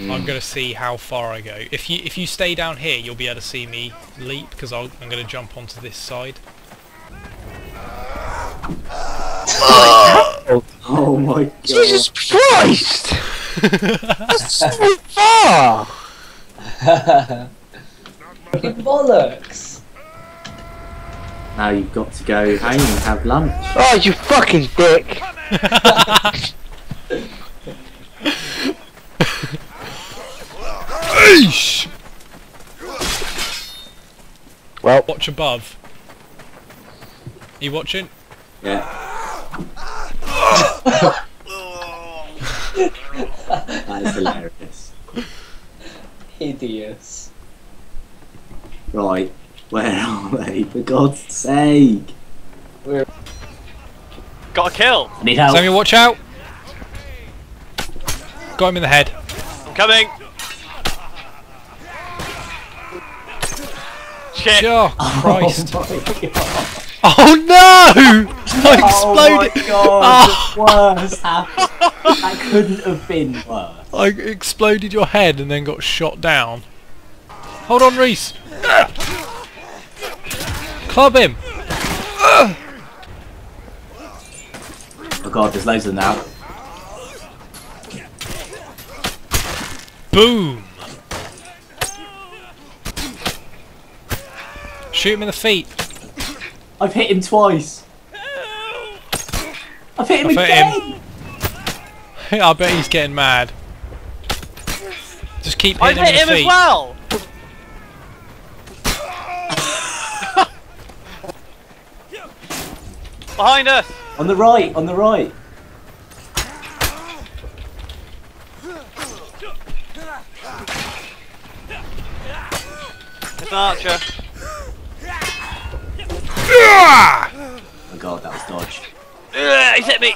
Mm. I'm gonna see how far I go. If you if you stay down here, you'll be able to see me leap because I'm gonna jump onto this side. Ah! Oh my god. Jesus Christ! That's so far! Fucking bollocks! Now you've got to go home and have lunch. Oh, you fucking dick! Well, Watch above. you watching? Yeah. that is hilarious. Hideous. Right, where are they? For God's sake! We're... Got a kill. I need help. Samuel, watch out! Got him in the head. I'm coming. Shit. Oh, oh Christ. Oh my god! Oh no! I oh exploded! Oh my exploded! god! The ah. worst happened. That couldn't have been worse. I exploded your head and then got shot down. Hold on, Reese! Club him! Oh god, there's loads of them now. Boom! Shoot him in the feet. I've hit him twice. I've hit him I've hit again. him. I bet he's getting mad. Just keep hitting I hitting him hit in him the as well. Behind us. On the right, on the right. It's an archer. Oh my god, that was dodge. Ugh, he's hit me.